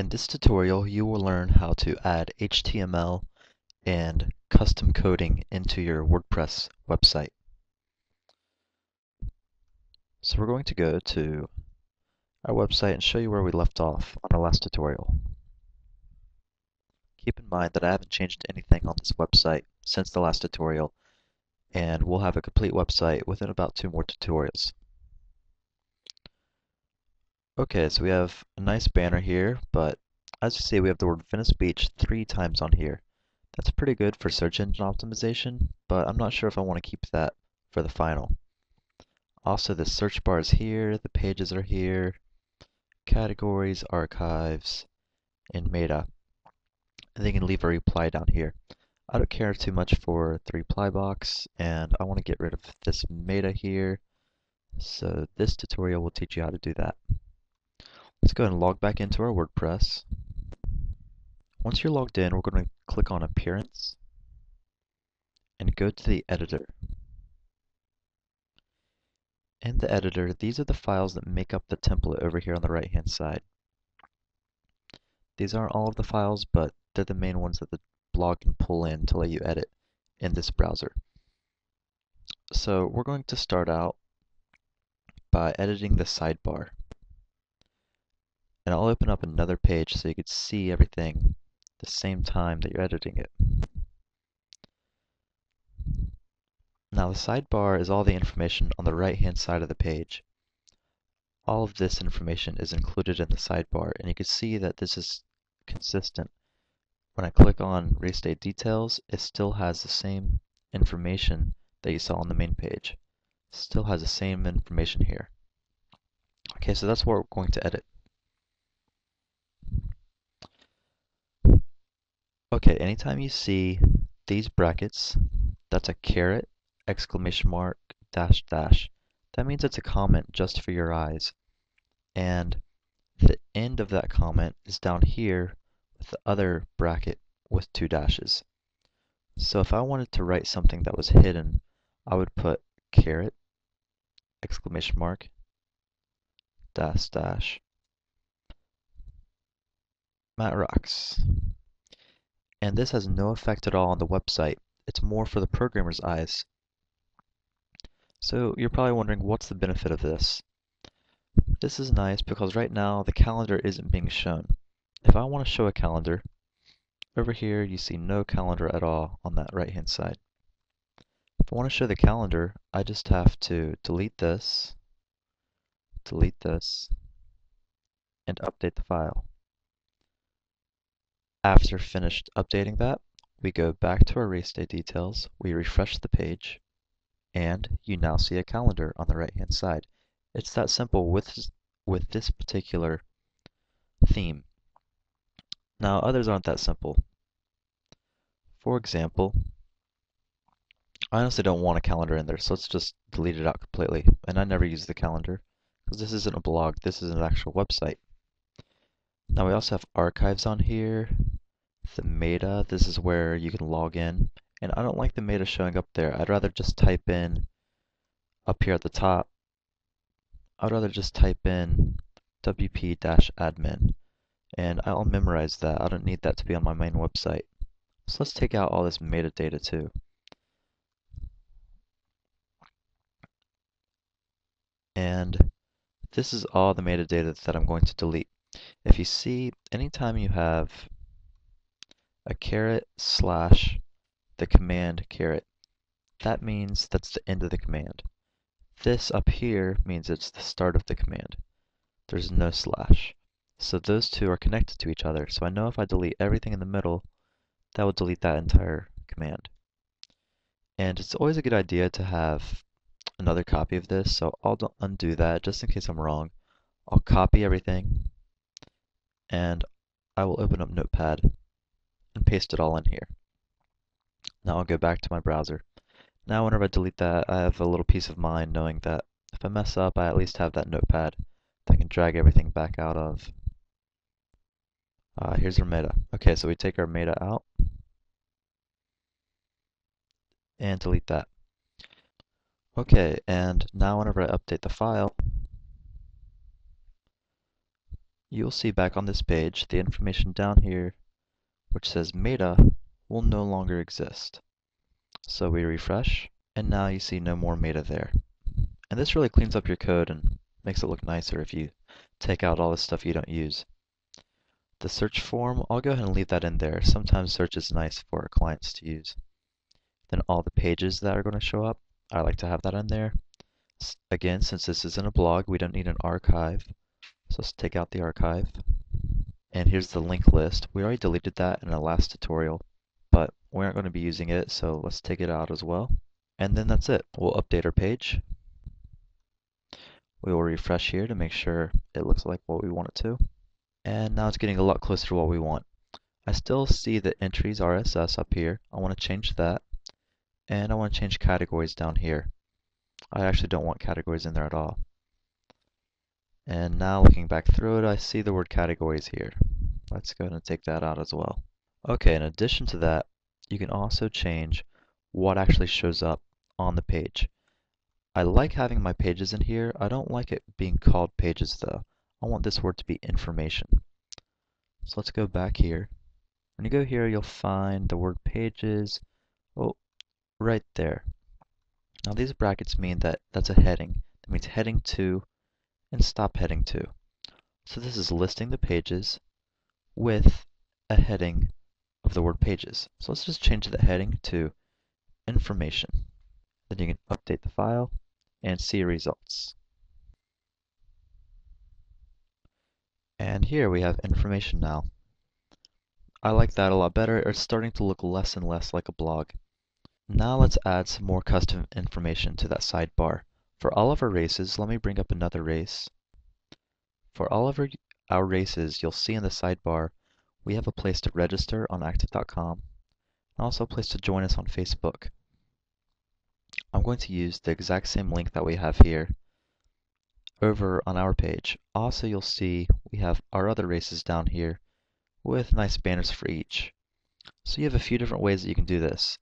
In this tutorial, you will learn how to add HTML and custom coding into your WordPress website. So we're going to go to our website and show you where we left off on our last tutorial. Keep in mind that I haven't changed anything on this website since the last tutorial, and we'll have a complete website within about two more tutorials. Okay, so we have a nice banner here, but as you see, we have the word Venice Beach three times on here. That's pretty good for search engine optimization, but I'm not sure if I want to keep that for the final. Also, the search bar is here, the pages are here, categories, archives, and meta. And then you can leave a reply down here. I don't care too much for the reply box, and I want to get rid of this meta here. So this tutorial will teach you how to do that. Let's go ahead and log back into our WordPress. Once you're logged in, we're going to click on Appearance and go to the editor. In the editor, these are the files that make up the template over here on the right hand side. These aren't all of the files, but they're the main ones that the blog can pull in to let you edit in this browser. So we're going to start out by editing the sidebar and I'll open up another page so you can see everything the same time that you're editing it. Now the sidebar is all the information on the right hand side of the page. All of this information is included in the sidebar and you can see that this is consistent. When I click on race day details, it still has the same information that you saw on the main page. Still has the same information here. Okay, so that's what we're going to edit. Okay, anytime you see these brackets, that's a caret, exclamation mark, dash, dash. That means it's a comment just for your eyes. And the end of that comment is down here with the other bracket with two dashes. So if I wanted to write something that was hidden, I would put caret, exclamation mark, dash, dash, Matt rocks. And this has no effect at all on the website. It's more for the programmer's eyes. So you're probably wondering what's the benefit of this? This is nice because right now the calendar isn't being shown. If I want to show a calendar, over here you see no calendar at all on that right hand side. If I want to show the calendar, I just have to delete this, delete this, and update the file. After finished updating that, we go back to our race day details, we refresh the page, and you now see a calendar on the right hand side. It's that simple with, with this particular theme. Now others aren't that simple. For example, I honestly don't want a calendar in there, so let's just delete it out completely. And I never use the calendar, because this isn't a blog, this is an actual website. Now we also have archives on here, the meta, this is where you can log in. And I don't like the meta showing up there. I'd rather just type in up here at the top. I'd rather just type in wp-admin and I'll memorize that. I don't need that to be on my main website. So let's take out all this metadata too. And this is all the metadata that I'm going to delete. If you see, anytime you have a caret slash the command caret, that means that's the end of the command. This up here means it's the start of the command. There's no slash. So those two are connected to each other. So I know if I delete everything in the middle, that will delete that entire command. And it's always a good idea to have another copy of this, so I'll undo that just in case I'm wrong. I'll copy everything, and I will open up Notepad and paste it all in here. Now I'll go back to my browser. Now whenever I delete that, I have a little peace of mind knowing that if I mess up, I at least have that notepad that I can drag everything back out of. Uh, here's our meta. Okay, so we take our meta out and delete that. Okay, and now whenever I update the file, you'll see back on this page the information down here which says meta will no longer exist. So we refresh, and now you see no more meta there. And this really cleans up your code and makes it look nicer if you take out all the stuff you don't use. The search form, I'll go ahead and leave that in there. Sometimes search is nice for clients to use. Then all the pages that are going to show up, I like to have that in there. Again, since this isn't a blog, we don't need an archive. So let's take out the archive. And here's the link list. We already deleted that in the last tutorial, but we aren't going to be using it, so let's take it out as well. And then that's it. We'll update our page. We will refresh here to make sure it looks like what we want it to. And now it's getting a lot closer to what we want. I still see the entries RSS up here. I want to change that. And I want to change categories down here. I actually don't want categories in there at all. And now looking back through it, I see the word categories here. Let's go ahead and take that out as well. Okay, in addition to that, you can also change what actually shows up on the page. I like having my pages in here. I don't like it being called pages though. I want this word to be information. So let's go back here. When you go here, you'll find the word pages. Oh, right there. Now these brackets mean that that's a heading. That means heading two and stop heading two. So this is listing the pages with a heading of the word pages. So let's just change the heading to information. Then you can update the file and see results. And here we have information now. I like that a lot better. It's starting to look less and less like a blog. Now let's add some more custom information to that sidebar. For all of our races, let me bring up another race. For all of our, our races, you'll see in the sidebar, we have a place to register on active.com and also a place to join us on Facebook. I'm going to use the exact same link that we have here over on our page. Also, you'll see we have our other races down here with nice banners for each. So you have a few different ways that you can do this.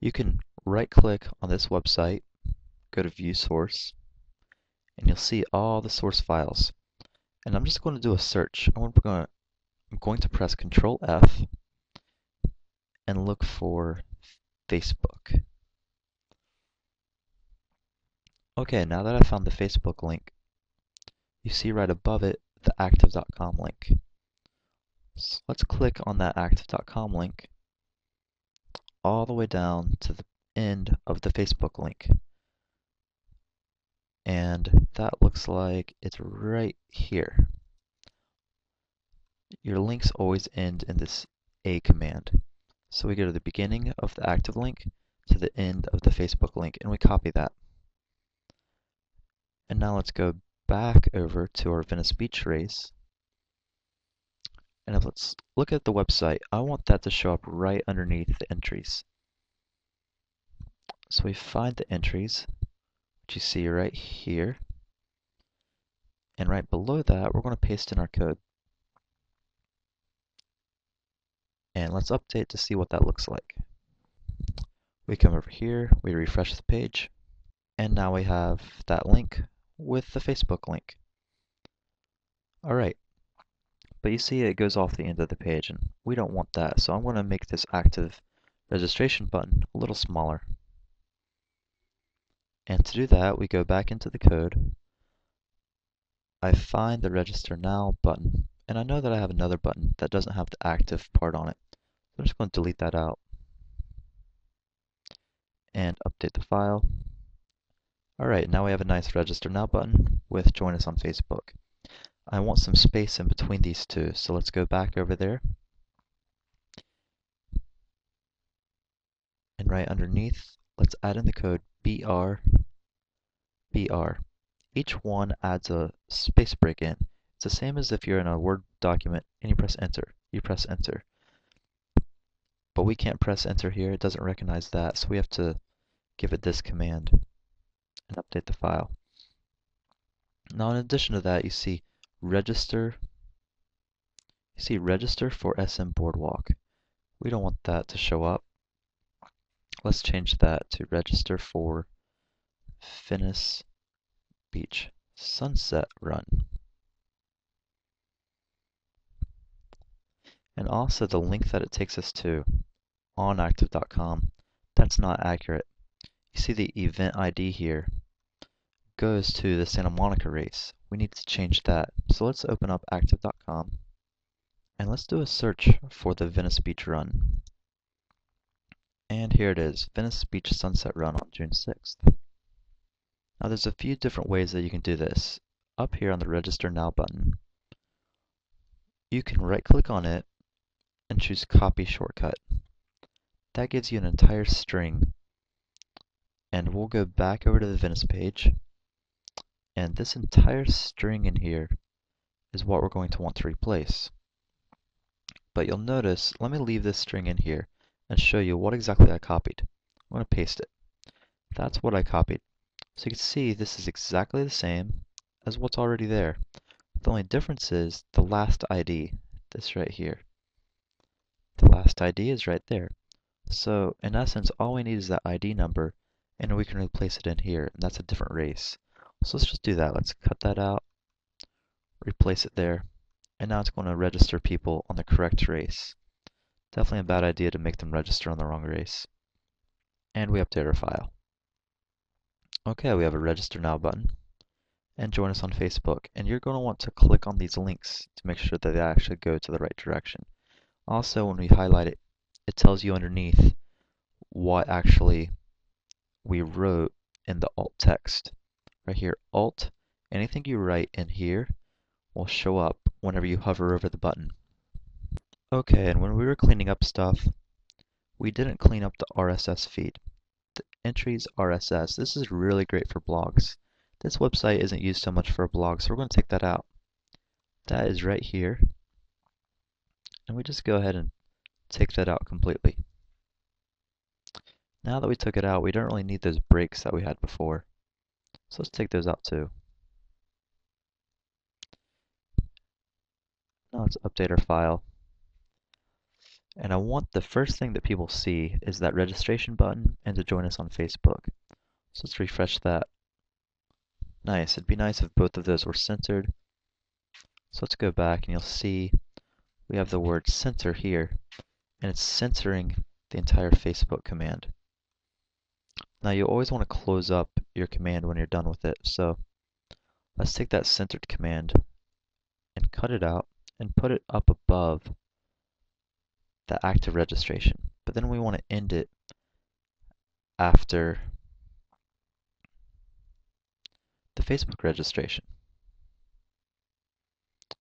You can right click on this website go to View Source, and you'll see all the source files. And I'm just going to do a search. I'm going to, I'm going to press Control F and look for Facebook. Okay, now that I found the Facebook link, you see right above it the active.com link. So let's click on that active.com link all the way down to the end of the Facebook link and that looks like it's right here. Your links always end in this A command. So we go to the beginning of the active link to the end of the Facebook link and we copy that. And now let's go back over to our Venice Beach race. And let's look at the website. I want that to show up right underneath the entries. So we find the entries you see right here. And right below that, we're going to paste in our code. And let's update to see what that looks like. We come over here, we refresh the page, and now we have that link with the Facebook link. Alright, but you see it goes off the end of the page, and we don't want that, so I'm going to make this active registration button a little smaller. And to do that, we go back into the code. I find the register now button, and I know that I have another button that doesn't have the active part on it. I'm just going to delete that out and update the file. Alright, now we have a nice register now button with join us on Facebook. I want some space in between these two, so let's go back over there. And right underneath, let's add in the code BR BR. Each one adds a space break in. It's the same as if you're in a Word document and you press enter. You press enter. But we can't press enter here. It doesn't recognize that. So we have to give it this command and update the file. Now in addition to that, you see register. You see register for SM Boardwalk. We don't want that to show up. Let's change that to register for Venice Beach Sunset Run. And also the link that it takes us to onactive.com, that's not accurate. You see the event ID here goes to the Santa Monica race. We need to change that. So let's open up active.com and let's do a search for the Venice Beach run. And here it is, Venice Beach Sunset Run on June 6th. Now there's a few different ways that you can do this. Up here on the Register Now button, you can right click on it and choose Copy Shortcut. That gives you an entire string. And we'll go back over to the Venice page. And this entire string in here is what we're going to want to replace. But you'll notice, let me leave this string in here and show you what exactly I copied. I'm going to paste it. That's what I copied. So you can see this is exactly the same as what's already there. The only difference is the last ID, this right here. The last ID is right there. So in essence, all we need is that ID number and we can replace it in here and that's a different race. So let's just do that. Let's cut that out, replace it there, and now it's going to register people on the correct race. Definitely a bad idea to make them register on the wrong race. And we update our file. Okay, we have a register now button. And join us on Facebook. And you're going to want to click on these links to make sure that they actually go to the right direction. Also, when we highlight it, it tells you underneath what actually we wrote in the alt text. Right here, alt, anything you write in here will show up whenever you hover over the button. Okay, and when we were cleaning up stuff, we didn't clean up the RSS feed. The entries RSS, this is really great for blogs. This website isn't used so much for a blog, so we're going to take that out. That is right here. And we just go ahead and take that out completely. Now that we took it out, we don't really need those breaks that we had before. So let's take those out too. Now let's update our file. And I want the first thing that people see is that registration button and to join us on Facebook. So let's refresh that. Nice, it'd be nice if both of those were centered. So let's go back and you'll see we have the word center here and it's centering the entire Facebook command. Now you always want to close up your command when you're done with it. So let's take that centered command and cut it out and put it up above the active registration. But then we want to end it after the Facebook registration.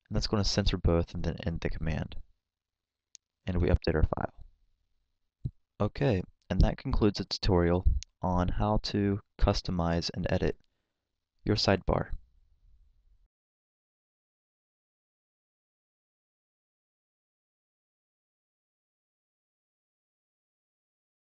And that's going to center both and then end the command. And we update our file. Okay, and that concludes the tutorial on how to customize and edit your sidebar.